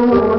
Oh